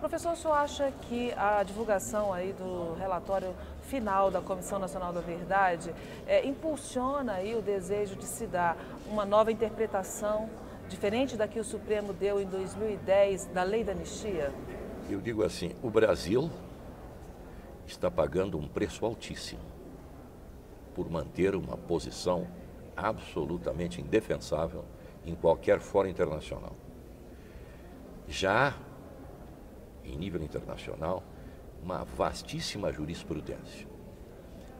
Professor, o senhor acha que a divulgação aí do relatório final da Comissão Nacional da Verdade é, impulsiona aí o desejo de se dar uma nova interpretação, diferente da que o Supremo deu em 2010, da lei da anistia? Eu digo assim, o Brasil está pagando um preço altíssimo por manter uma posição absolutamente indefensável em qualquer fórum internacional. Já em nível internacional, uma vastíssima jurisprudência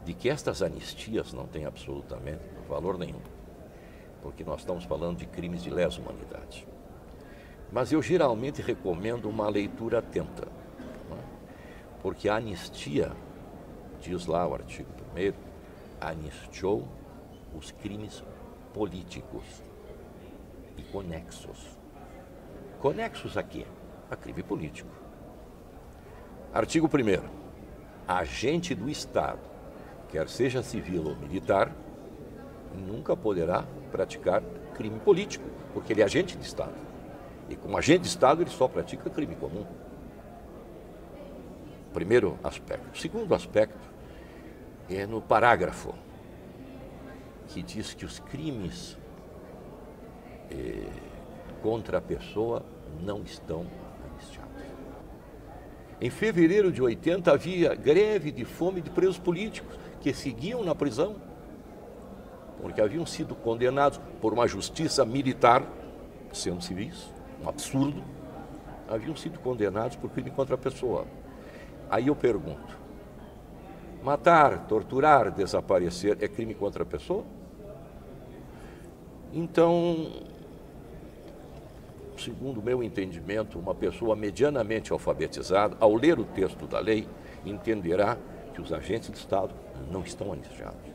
de que estas anistias não têm absolutamente valor nenhum, porque nós estamos falando de crimes de lesa humanidade. Mas eu geralmente recomendo uma leitura atenta, é? porque a anistia, diz lá o artigo 1, anistiou os crimes políticos e conexos. Conexos a quê? A crime político. Artigo 1. Agente do Estado, quer seja civil ou militar, nunca poderá praticar crime político, porque ele é agente de Estado. E como agente de Estado, ele só pratica crime comum. Primeiro aspecto. Segundo aspecto é no parágrafo que diz que os crimes eh, contra a pessoa não estão. Em fevereiro de 80 havia greve de fome de presos políticos que seguiam na prisão, porque haviam sido condenados por uma justiça militar, sendo civis, um absurdo, haviam sido condenados por crime contra a pessoa. Aí eu pergunto: matar, torturar, desaparecer é crime contra a pessoa? Então, segundo meu entendimento, uma pessoa medianamente alfabetizada, ao ler o texto da lei, entenderá que os agentes de Estado não estão anistiados.